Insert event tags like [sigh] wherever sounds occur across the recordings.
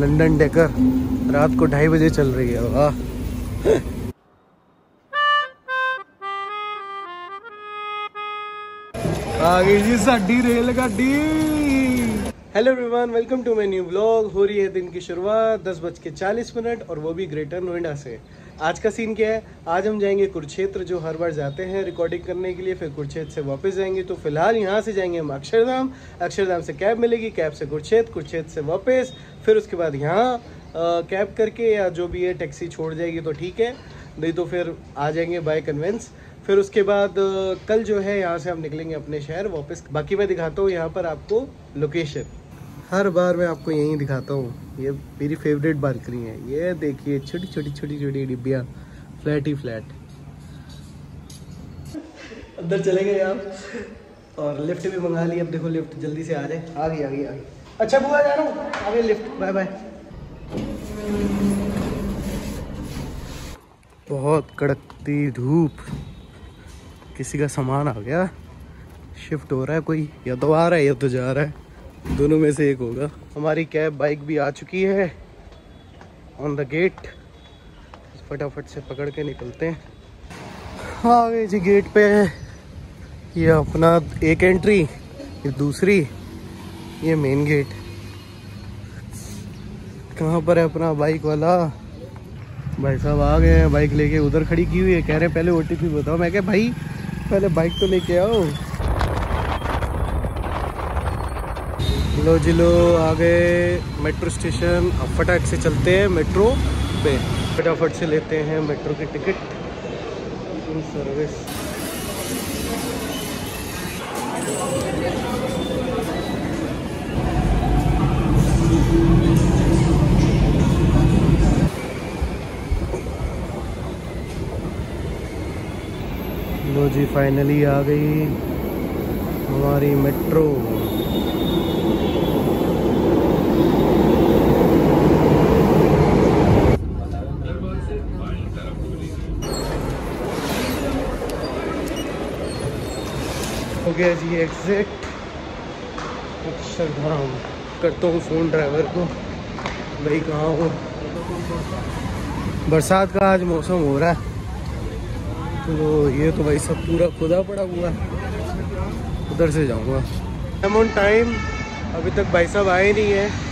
London decker रात को ढाई बजे चल रही है वाह। आ गई जी साडी रेल गाड़ी hello everyone welcome to my new blog हो रही है दिन की शुरुआत दस बज के चालीस मिनट और वो भी ग्रेटर नोएडा से। आज का सीन क्या है? आज हम जाएँगे कुरुक्षेत्र, जो हर बार जाते हैं रिकॉर्डिंग करने के लिए, फिर कुरुक्षेत्र से वापस जाएँगे। तो फ़िलहाल यहाँ से जाएँगे हम अक्षरधाम। अक्षरधाम से कैब मिलेगी कैब से कुरुक्षेत्र कुरुक्षेत्र से वापस, फिर उसके बाद यहाँ कैब करके या जो भी है टैक्सी छोड़ जाएगी तो ठीक है। नहीं तो फिर आ जाएँगे बाय कन्वेंस फिर उसके बाद कल जो है, यहाँ से हम निकलेंगे अपने शहर वापस। बाकी मैं दिखाता हूँ यहाँ पर आपको लोकेशन हर बार मैं आपको यहीं दिखाता हूँ। ये मेरी फेवरेट बालकनी है। ये देखिए, छोटी छोटी छोटी छोटी डिब्बिया। फ्लैट ही फ्लैट। अंदर चले गए आप। और लिफ्ट भी मंगा ली। अब देखो, लिफ्ट जल्दी से आ जाए। आ गई आ गई आ गई। अच्छा बुआ, जा रहा हूँ। आ लिफ्ट। Bye bye. बहुत कड़कती धूप। किसी का सामान आ गया। शिफ्ट हो रहा है कोई? या तो आ रहा है, या तो जा रहा है। दोनों में से एक होगा। हमारी कैब बाइक भी आ चुकी है। ऑन द गेट फटाफट से पकड़ के निकलते हैं। आ गए जी गेट पे। ये अपना एक एंट्री ये दूसरी, ये मेन गेट कहाँ पर है अपना बाइक वाला? भाई साहब आ गए हैं बाइक लेके उधर खड़ी की हुई है। कह रहे हैं, पहले ओ बताओ। मैं क्या भाई, पहले बाइक तो लेके आओ। लो जी लो आ गए मेट्रो स्टेशन अब फटाक से चलते हैं मेट्रो पे। फटाफट से लेते हैं मेट्रो की टिकट। सर्विस। लो जी फाइनली आ गई हमारी मेट्रो। हो गया जी एग्जिट अक्षरधाम करता हूँ फ़ोन ड्राइवर को। भाई कहाँ हो? बरसात का आज मौसम हो रहा है। तो ये तो भाई सब पूरा खुदा पड़ा हुआ है। उधर से जाऊँगा। I'm on टाइम अभी तक भाई साहब आए नहीं है।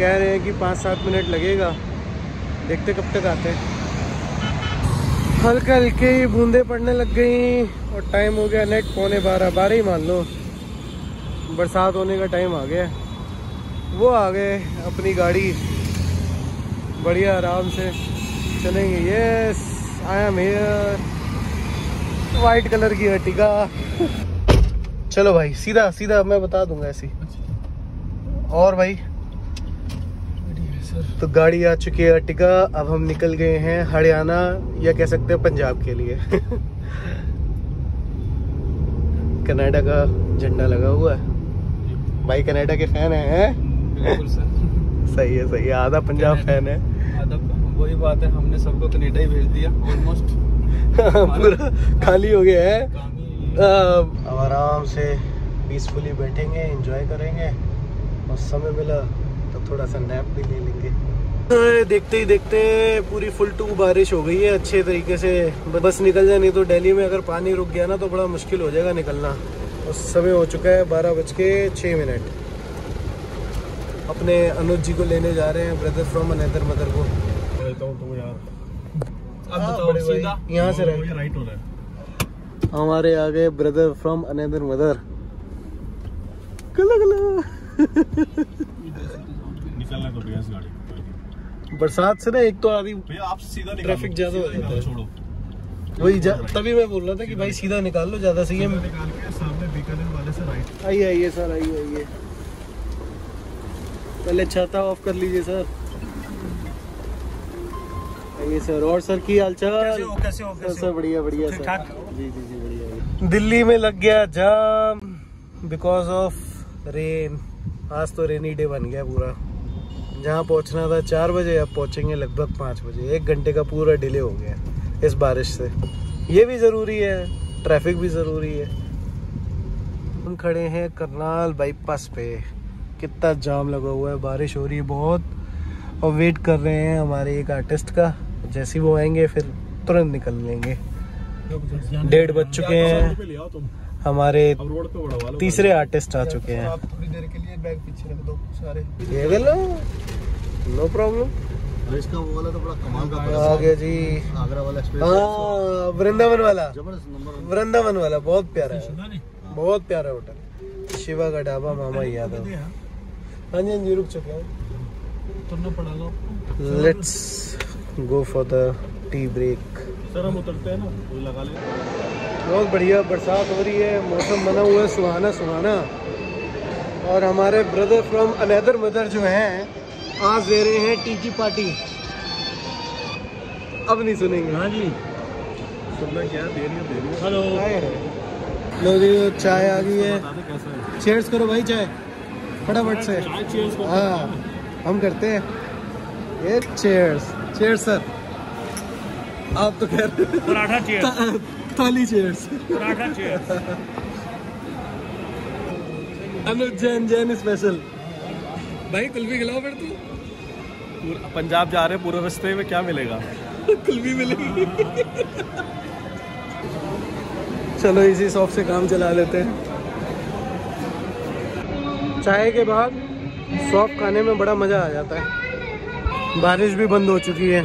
कह रहे हैं कि पाँच सात मिनट लगेगा। देखते कब तक आते हल्के हल्के ही बूंदे पड़ने लग गई और टाइम हो गया नेट पौने बारह। बारह ही मान लो। बरसात होने का टाइम आ गया। वो आ गए अपनी गाड़ी। बढ़िया आराम से चलेंगे। Yes I am here white colour की अर्टिगा चलो भाई, सीधा सीधा मैं बता दूँगा ऐसी। और भाई? तो गाड़ी आ चुकी है अर्टिगा अब हम निकल गए हैं हरियाणा या कह सकते हैं पंजाब के लिए। [laughs] कनाडा का झंडा लगा हुआ है। भाई कनाडा के फ़ैन है, हैं? सर। [laughs] सही है सही है आधा पंजाब फ़ैन है। वही बात है हमने सबको कनेडा ही भेज दिया ऑलमोस्ट [laughs] पूरा खाली हो गया है। अब आराम से पीसफुली बैठेंगे एंजॉय करेंगे और समय मिला। तो थोड़ा सा नैप भी ले लेंगे। देखते ही देखते पूरी फुल टू बारिश हो गई है अच्छे तरीके से। बस निकल जाए नहीं तो दिल्ली में अगर पानी रुक गया ना तो बड़ा मुश्किल हो जाएगा निकलना। और समय हो चुका है बारह बज के छः मिनट। अपने अनुज जी को लेने जा रहे हैं ब्रदर फ्रॉम अनदर मदर को। हाँ, यहाँ। से रहे। राइट हो रहा है। हमारे आ गए ब्रदर फ्रॉम अनदर मदर कला कला। [laughs] गाड़ी बरसात से ना एक तो आदि भैया आप सीधा ट्रैफ़िक ज़्यादा हो जाता है। छोड़ो। वही तभी मैं बोल रहा था कि भाई सीधा निकाल लो ज़्यादा सही है। सामने बीकानेर वाले से राइट आइए आइए सर आइए आइए। पहले छाता ऑफ़ कर लीजिए सर। आइए सर और सर की हालचाल? कैसे हो सर सर बढ़िया बढ़िया सर। जी जी जी बढ़िया दिल्ली में लग गया जाम बिकॉज़ ऑफ़ रेन आज तो रेनी डे बन गया पूरा। जहाँ पहुँचना था चार बजे अब पहुँचेंगे लगभग पाँच बजे। एक घंटे का पूरा डिले हो गया इस बारिश से। ये भी ज़रूरी है ट्रैफ़िक भी ज़रूरी है। हम खड़े हैं करनाल बाईपास पे। कितना जाम लगा हुआ है बारिश हो रही है बहुत। और वेट कर रहे हैं हमारे एक आर्टिस्ट का जैसे ही वो आएँगे फिर तुरंत निकल लेंगे। डेढ़ बज चुके हैं। आओ तुम। हमारे तीसरे आर्टिस्ट आ चुके हैं। आप थोड़ी देर के लिए बैग पीछे रख दो सारे। ये लो। नो प्रॉब्लम इसका वो वाला तो बड़ा कमाल का आ गया जी। आगरा वाला हाँ वृंदावन वाला। वृंदावन वाला बहुत प्यारा है। बहुत प्यारा होटल। शिवा का ढाबा मामा यादव। हाँ जी हाँ जी रुक चुके हैं। Let's go for the tea break sir हम उतरते हैं ना लगा ले। बहुत बढ़िया बरसात हो रही है मौसम बना हुआ है सुहाना सुहाना। और हमारे ब्रदर फ्रॉम अनदर मदर जो हैं आज दे रहे हैं टी की पार्टी। अब नहीं सुनेंगे। हाँ जी। सुनना क्या दे रही है दे रही हेलो। लो जी चाय आ गई है। है? चेयर्स करो भाई चाय। फटाफट से। हाँ हम करते हैं। ये चेयर्स चेयर्स सर आप तो कह रहे paratha cheer [laughs] thali cheers Anuj Jain Jain special भाई कुल्फी खिलाओ फिर तू। पंजाब जा रहे पूरे रास्ते में क्या मिलेगा? कुल्फी मिलेगी। चलो इसी शॉप से काम चला लेते हैं। चाय के बाद शॉप खाने में बड़ा मज़ा आ जाता है। बारिश भी बंद हो चुकी है।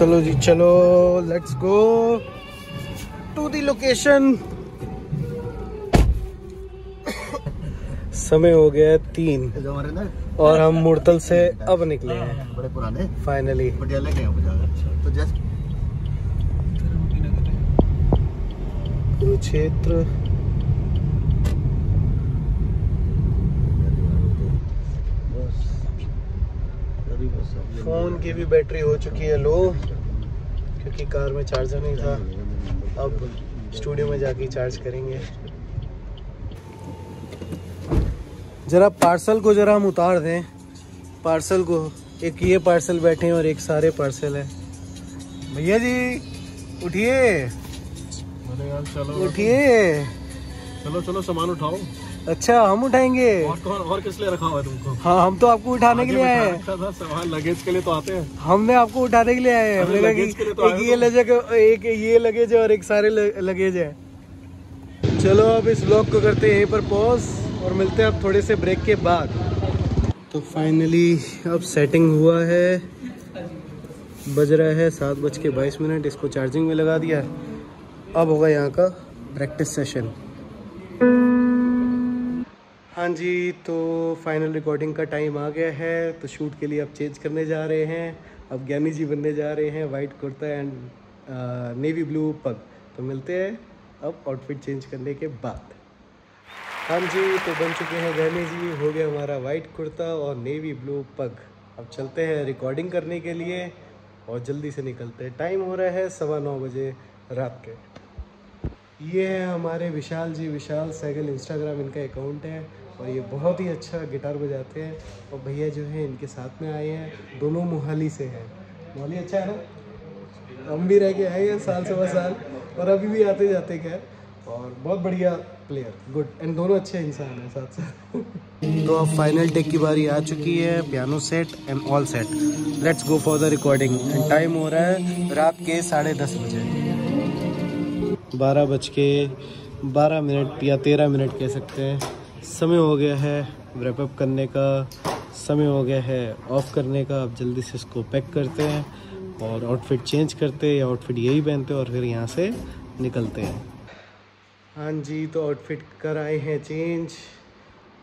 चलो जी चलो let's go to the location समय हो गया है तीन और हम मुड़तल से अब निकले हैं। बड़े पुराने। फाइनली के तो जस्ट कुरुक्षेत्र फ़ोन की भी बैटरी हो चुकी है लो क्योंकि कार में चार्जर नहीं था। अब स्टूडियो में जाके चार्ज करेंगे। जरा पार्सल को जरा हम उतार दें। पार्सल को एक ये पार्सल बैठे हैं और एक सारे पार्सल है। भैया जी उठिए। उठिए। चलो चलो सामान उठाओ। अच्छा हम उठाएँगे। और कौन और किस लिए रखा हुआ है तुमको? हाँ हम तो आपको उठाने के लिए आए हैं। अच्छा सामान लगेज के लिए तो आते हैं। हमने आपको उठाने के लिए आए हैं। हमने कहा तो एक ये लगेज एक ये लगेज है और एक सारे लगेज है। चलो अब इस ब्लॉग को करते हैं यहीं पर पॉज और मिलते हैं अब थोड़े से ब्रेक के बाद। तो फाइनली अब सेटिंग हुआ है। बज रहा है सात बज के बाईस मिनट इसको चार्जिंग में लगा दिया। अब होगा यहाँ का प्रैक्टिस सेशन हाँ जी तो फाइनल रिकॉर्डिंग का टाइम आ गया है तो शूट के लिए अब चेंज करने जा रहे हैं। अब ज्ञानी जी बनने जा रहे हैं white kurta and navy blue पग तो मिलते हैं अब आउटफिट चेंज करने के बाद। हाँ जी तो बन चुके हैं ज्ञानी जी, हो गया हमारा वाइट कुर्ता और नेवी ब्लू पग अब चलते हैं रिकॉर्डिंग करने के लिए और जल्दी से निकलते हैं। टाइम हो रहा है सवा नौ बजे रात के। ये है हमारे विशाल जी, विशाल सैगल इंस्टाग्राम इनका अकाउंट है और ये बहुत ही अच्छा गिटार बजाते हैं और भैया जो है इनके साथ में आए हैं, दोनों मोहाली से हैं। मोहाली अच्छा है ना? हम भी रह के आए हैं साल सवा साल और अभी भी आते जाते क्या और बहुत बढ़िया प्लेयर गुड एंड दोनों अच्छे इंसान हैं साथ साथ। तो अब फाइनल टेक की बारी आ चुकी है piano set and all set let's go for the recording and time हो रहा है रात के साढ़े दस बजे। बारह बज के बारह मिनट या तेरह मिनट कह सकते हैं। समय हो गया है रैप अप करने का। समय हो गया है ऑफ़ करने का। अब जल्दी से इसको पैक करते हैं और आउटफिट चेंज करते हैं या आउटफिट यही पहनते हैं और फिर यहाँ से निकलते हैं। हाँ जी तो आउटफिट कर आए हैं चेंज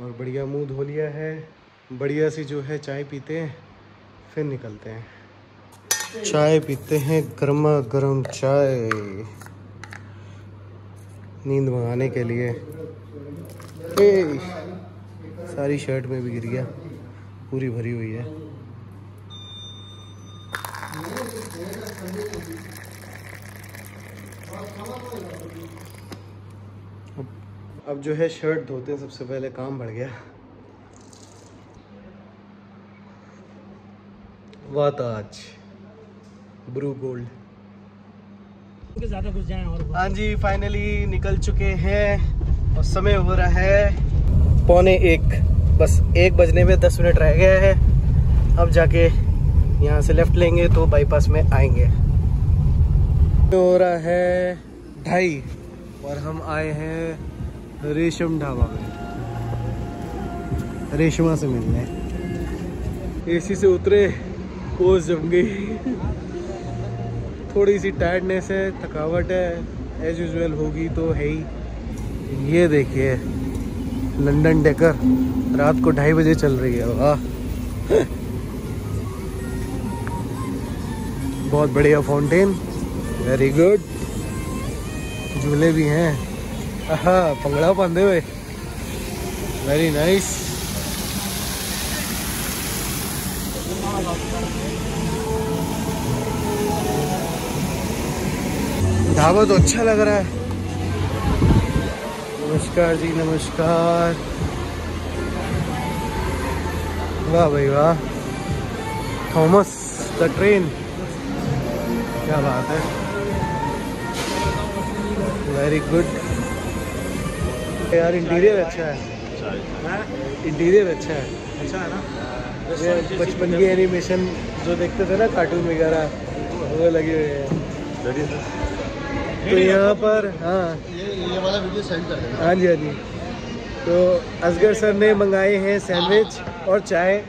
और बढ़िया मुँह धो लिया है। बढ़िया सी जो है चाय पीते हैं फिर निकलते हैं। चाय पीते हैं गर्मा गर्म चाय। नींद भगाने के लिए। ए, सारी शर्ट में भी गिर गया। पूरी भरी हुई है। अब- अब जो है शर्ट धोते सबसे पहले काम बढ़ गया। वात आज ब्रू गोल्ड ज़्यादा घुस जाए और हाँ जी फाइनली निकल चुके हैं और समय हो रहा है। पौने एक, बस एक बजने में दस मिनट रह गया है। अब जाके यहाँ से लेफ़्ट लेंगे तो बाईपास में आएँगे। हो रहा है ढाई और हम आए हैं रेशम ढाबा में रेशमा से मिलने। एसी से उतरे, पोज जम गई। थोड़ी सी टायर्डनेस है, थकावट है एज यूजल होगी तो है ही। ये देखिए लंदन डेकर रात को ढाई बजे चल रही है। वाह। बहुत बढ़िया फाउंटेन वेरी गुड झूले भी हैं। पंगड़ा पाते हुए। वेरी नाइस ढाबा तो अच्छा लग रहा है। नमस्कार जी नमस्कार। वाह भाई वाह। Thomas the train. क्या बात है। वेरी गुड यार इंटीरियर अच्छा है। इंटीरियर अच्छा है। अच्छा है ना? बचपन की एनिमेशन जो देखते थे ना कार्टून वगैरह वो लगे हुए हैं। तो यहाँ पर हाँ। ये वाला वीडियो सेंड कर देना। हाँ जी हाँ जी। तो असगर सर ने मंगाए हैं सैंडविच और चाय।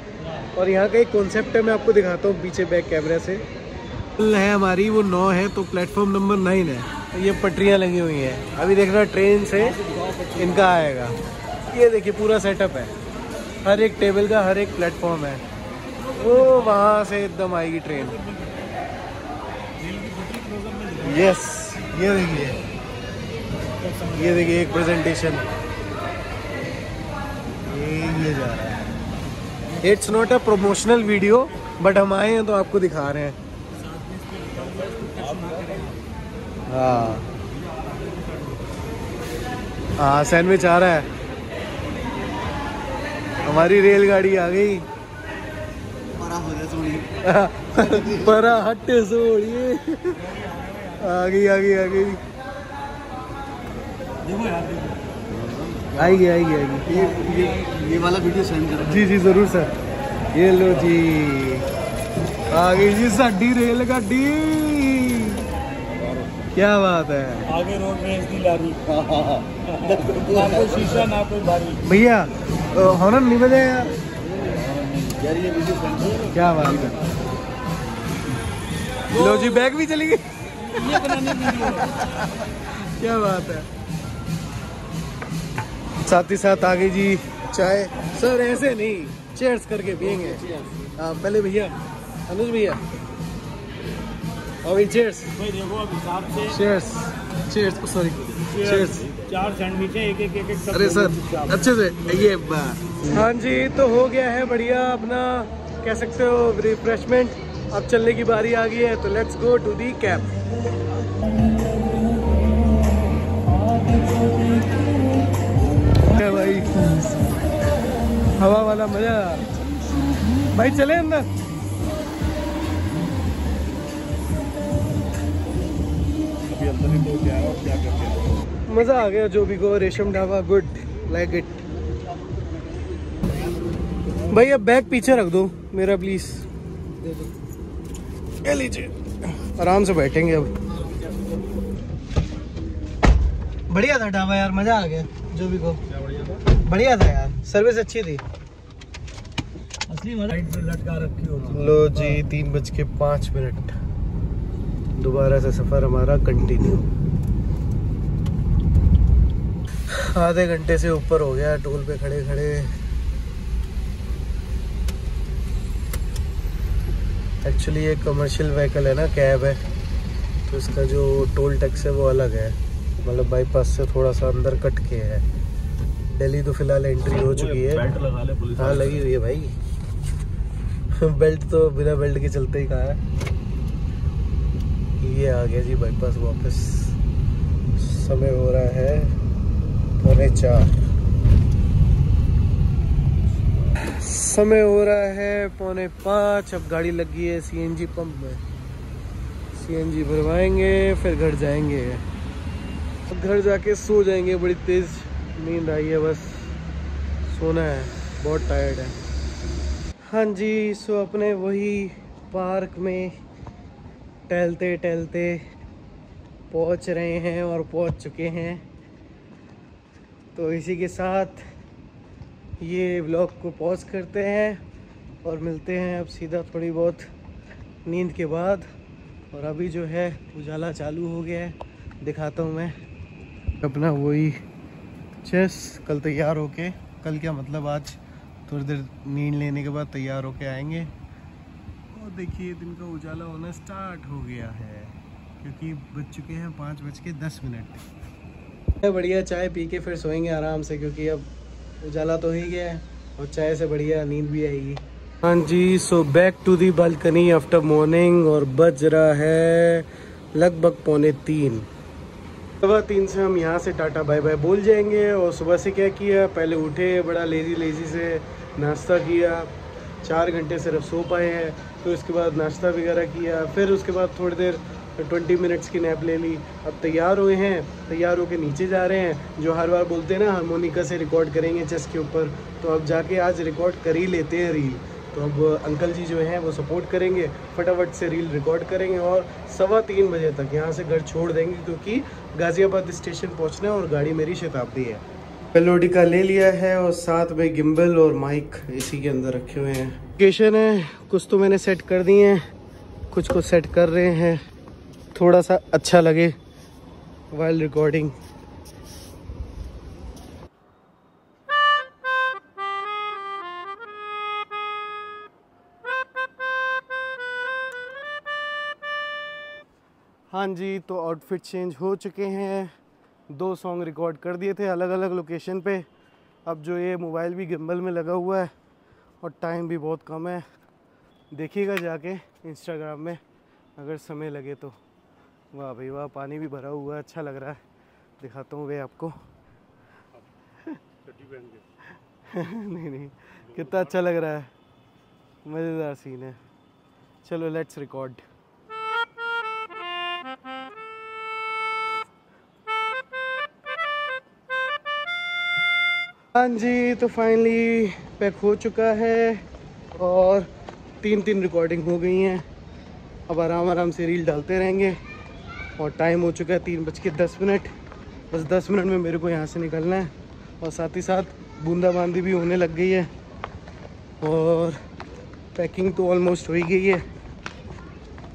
और यहाँ का एक कॉन्सेप्ट है मैं आपको दिखाता हूँ पीछे बैक कैमरा से। है हमारी वो नौ है तो प्लेटफॉर्म नंबर नाइन है। ये पटरियाँ लगी हुई हैं। अभी देखना ट्रेन से इनका आएगा। ये देखिए पूरा सेटअप है। हर एक टेबल का हर एक प्लेटफॉर्म है। वो वहाँ से एकदम आएगी ट्रेन यस ये देखिए। ये देखिए एक प्रेजेंटेशन ये ये जा रहा है। It's not a promotional video but हम आए हैं तो आपको दिखा रहे हैं। हाँ। हाँ सैंडविच आ रहा है। हमारी रेलगाड़ी आ गई। परा हट सोड़िए आ गई आ गई आ गई। आएगी आएगी आएगी ये ये ये वाला वीडियो सेंड कर। जी जी ज़रूर सर। ये लो जी। आ गई जी साडी रेल गाड़ी क्या बात है। आगे रोड में इसकी लारी ना कोई शीशा ना कोई बारी। भैया हॉर्न नहीं बजा यार। यार ये वीडियो क्या बात है। लो जी बैग भी चली गई। क्या बात है। साथ ही साथ आगे जी चाय। सर ऐसे नहीं चेयर्स करके पियेंगे। पहले भैया अनुज भैया। अभी चेयर्स भाई देखो अब हिसाब से चेयर्स चेयर्स सॉरी चेयर्स चार सैंडविच है एक एक एक एक अरे सर अच्छे से ये हाँ जी तो हो गया है बढ़िया अपना कह सकते हो रिफ्रेशमेंट अब चलने की बारी आ गई है तो let's go to the cab भाई? हवा वाला मज़ा। भाई चले अंदर। तो मज़ा आ गया जो भी को रेशम ढाबा गुड लाइक इट भाई अब बैग पीछे रख दो मेरा प्लीज़ ये लीजिए। आराम से बैठेंगे अब। बढ़िया था ढाबा यार मज़ा आ गया जो भी को बढ़िया था यार सर्विस अच्छी थी। असली मज़ा लाइट पे लटका रखी होती लो जी तीन बज के पाँच मिनट। दोबारा से सफ़र हमारा कंटिन्यू आधे घंटे से ऊपर हो गया टोल पे खड़े खड़े एक्चुअली ये कमर्शियल व्हीकल है ना कैब है। तो इसका जो टोल टैक्स है वो अलग है। मतलब बाईपास से थोड़ा सा अंदर कट के है। दिल्ली तो फ़िलहाल एंट्री हो चुकी है। हाँ लगी हुई है भाई। बेल्ट तो बिना बेल्ट के चलते ही कहा है। ये आ गया जी बाईपास वापस। समय हो रहा है पौने चार। समय हो रहा है पौने पाँच, अब गाड़ी लगी है सीएनजी पंप में। सीएनजी भरवाएँगे, फिर घर जाएँगे। अब घर जाके सो जाएँगे, बड़ी तेज नींद आई है बस। सोना है, बहुत टायर्ड है। हाँ जी, सो अपने वही पार्क में टहलते टहलते पहुँच रहे हैं और पहुँच चुके हैं। तो इसी के साथ ये ब्लॉग को पॉज करते हैं और मिलते हैं अब सीधा थोड़ी बहुत नींद के बाद। और अभी जो है, उजाला चालू हो गया है, दिखाता हूँ मैं। अपना वही चेस कल तैयार होके, कल क्या मतलब आज? थोड़ी देर नींद लेने के बाद तैयार होके आएँगे। और देखिए, दिन का उजाला होना स्टार्ट हो गया है, क्योंकि बज चुके हैं पाँच बज के दस मिनट। बढ़िया, चाय पी के फिर सोएँगे आराम से, क्योंकि अब उजाला तो ही गया और चाय से बढ़िया नींद भी आएगी। हाँ जी so back to the balcony after morning और बज रहा है लगभग पौने तीन। सुबह तीन से हम यहाँ से टाटा बाय बाय बोल जाएँगे और सुबह से क्या किया? पहले उठे, बड़ा लेजी लेजी से नाश्ता किया, चार घंटे सिर्फ़ सो पाए हैं तो इसके बाद नाश्ता वगैरह किया, फिर उसके बाद थोड़ी देर ट्वेंटी मिनट्स की नैप ले ली। अब तैयार हुए हैं तैयार होकर नीचे जा रहे हैं जो हर बार बोलते हैं ना हारमोनिका से रिकॉर्ड करेंगे चेस के ऊपर। तो अब जाके आज रिकॉर्ड कर ही लेते हैं रील तो अब अंकल जी जो हैं वो सपोर्ट करेंगे फटाफट से रील रिकॉर्ड करेंगे और सवा तीन बजे तक यहाँ से घर छोड़ देंगे क्योंकि गाज़ियाबाद स्टेशन पहुँचना है और गाड़ी मेरी शताब्दी है। पेलोडी का ले लिया है और साथ में गिम्बल और माइक इसी के अंदर रखे हुए हैं। लोकेशन है कुछ तो मैंने सेट कर दिए हैं कुछ को सेट कर रहे हैं। थोड़ा सा अच्छा लगे वाइल रिकॉर्डिंग हाँ जी तो आउटफिट चेंज हो चुके हैं। दो सॉन्ग रिकॉर्ड कर दिए थे अलग अलग लोकेशन पे। अब जो ये मोबाइल भी गिम्बल में लगा हुआ है और टाइम भी बहुत कम है। देखिएगा जाके इंस्टाग्राम में, अगर समय लगे तो। वाह भाई वाह पानी भी भरा हुआ है अच्छा लग रहा है। दिखाता हूँ वे आपको। [laughs] नहीं नहीं कितना अच्छा लग रहा है। मज़ेदार सीन है। चलो लेट्स रिकॉर्ड हाँ जी तो फाइनली पैक हो चुका है और तीन तीन रिकॉर्डिंग हो गई हैं। अब आराम आराम से रील डालते रहेंगे। और टाइम हो चुका है तीन बज के दस मिनट। बस दस मिनट में मेरे को यहाँ से निकलना है। और साथ ही साथ बूंदाबांदी भी होने लग गई है। और पैकिंग तो ऑलमोस्ट हो ही गई है।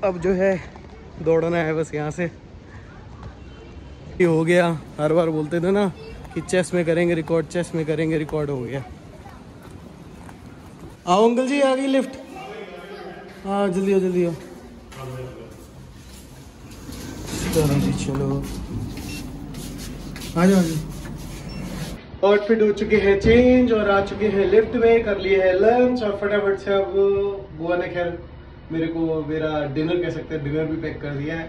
अब जो है, दौड़ना है बस यहाँ से। ये हो गया, हर बार बोलते थे ना कि चेस में करेंगे रिकॉर्ड चेस में करेंगे रिकॉर्ड हो गया। आओ अंकल जी, आ गई लिफ्ट हाँ जल्दी हो जल्दी हो चलो जी चलो। आ जाओ जी। आउटफिट हो चुके हैं चेंज और आ चुके हैं लिफ्ट में कर लिए है लंच और फटाफट से अब बुआ ने खैर मेरे को मेरा डिनर कह सकते हैं डिनर भी पैक कर दिया है।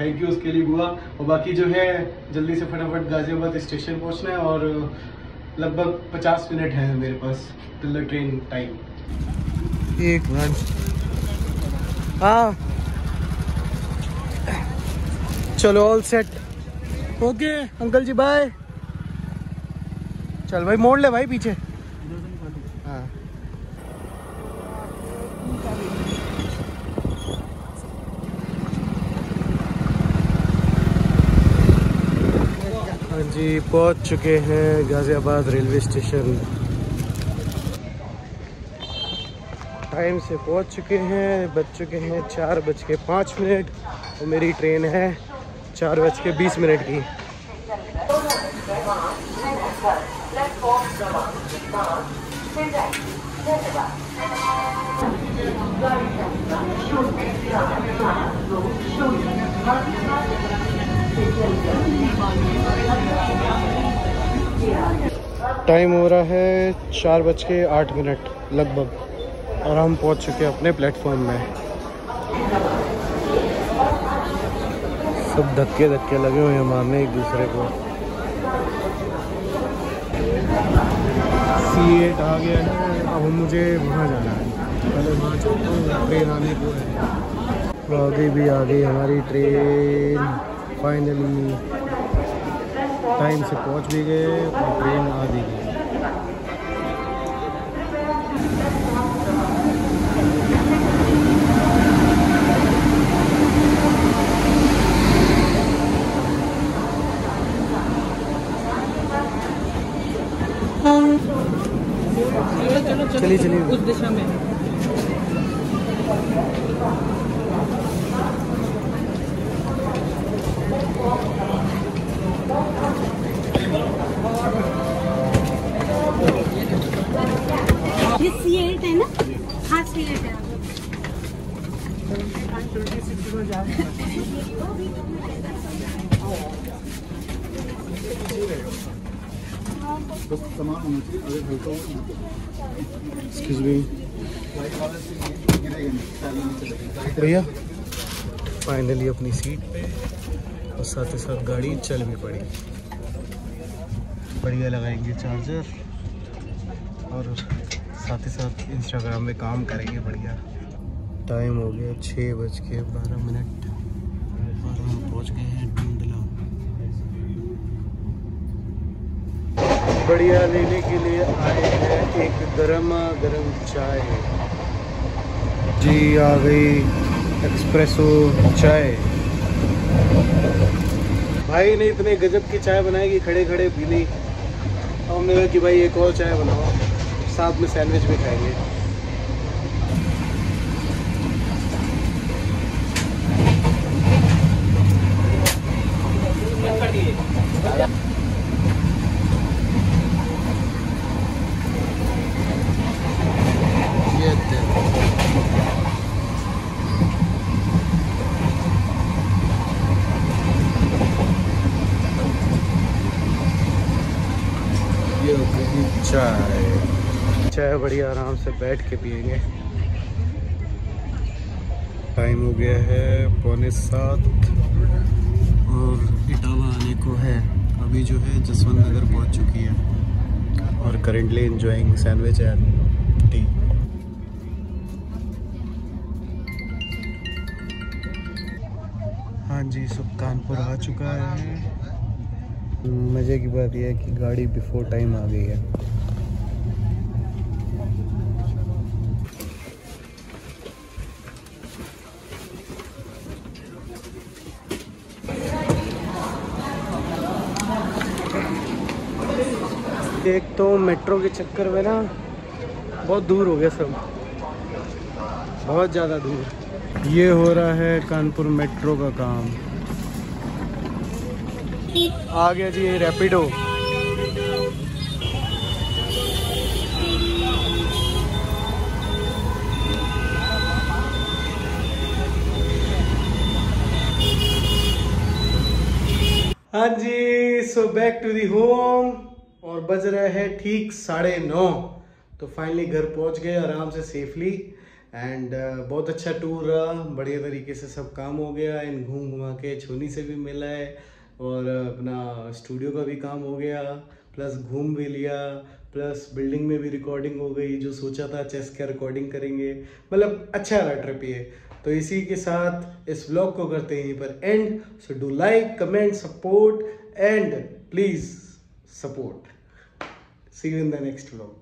थैंक यू उसके लिए बुआ। और बाकी जो है जल्दी से फटाफट गाजियाबाद स्टेशन पहुँचना है और लगभग 50 मिनट है मेरे पास टिल द ट्रेन टाइम एक मिनट हाँ। चलो ऑल सेट ओके अंकल जी बाय चल भाई, मोड़ ले भाई पीछे. हाँ. हाँ जी, पहुँच चुके हैं गाजियाबाद रेलवे स्टेशन. टाइम से पहुँच चुके हैं, बज चुके हैं चार बज के पाँच मिनट और मेरी ट्रेन है. चार बज के बीस मिनट की। टाइम हो रहा है चार बज के आठ मिनट लगभग, और हम पहुँच चुके हैं अपने प्लेटफॉर्म में। सब धक्के धक्के लगे हुए हैं मारने एक दूसरे को। सी एट आ गया है अब मुझे वहाँ जाना है। पहले वहाँ चलता हूँ ट्रेन आने को है। आगे भी आ गई हमारी ट्रेन। फाइनली टाइम से पहुँच भी गए और ट्रेन आ भी गई। चलिए चलिए। उस दिशा में ये सी एट है ना हाँ सी एट है बस सामान होना चाहिए अगर हल्का हो भैया फाइनली अपनी सीट पे और साथ ही साथ गाड़ी चल भी पड़ी। बढ़िया लगाएँगे चार्जर और साथ ही साथ इंस्टाग्राम में काम करेंगे बढ़िया। टाइम हो गया छः बज के बारह मिनट। और हम पहुँच गए हैं डूंडला बढ़िया लेने के लिए आए हैं। एक गर्मा गर्म चाय। जी, आ गई एक्सप्रेसो चाय। भाई, ने इतने गजब की चाय बनाई कि खड़े खड़े पी ली अब हमने कहा कि भाई, एक और चाय बनाओ। साथ में सैंडविच भी खाएँगे देखो। ये हो गई चाय चाय बढ़िया आराम से बैठ के पियेंगे। टाइम हो गया है पौने सात और इटावा आने को है। अभी जो है जसवंत नगर पहुँच चुकी है और currently enjoying sandwich and tea हाँ जी सुल्तानपुर आ चुका है। मज़े की बात यह है कि गाड़ी बिफोर टाइम आ गई है। एक तो मेट्रो के चक्कर में ना बहुत दूर हो गया सब। बहुत ज़्यादा दूर। ये हो रहा है कानपुर मेट्रो का काम। आ गया जी ये रैपिडो। हाँ जी so back to the home और बज रहे हैं ठीक साढ़े नौ। तो फाइनली घर पहुँच गए आराम से सेफली एंड बहुत अच्छा टूर रहा। बढ़िया तरीके से सब काम हो गया एंड घूम घुमा के छोनी से भी मिला है और अपना स्टूडियो का भी काम हो गया। प्लस घूम भी लिया। प्लस बिल्डिंग में भी रिकॉर्डिंग हो गई। जो सोचा था चेस का रिकॉर्डिंग करेंगे। मतलब अच्छा रहा ट्रिप ये। तो इसी के साथ इस व्लॉग को करते हैं यहीं पर and so do like comment support and please support see you in the next vlog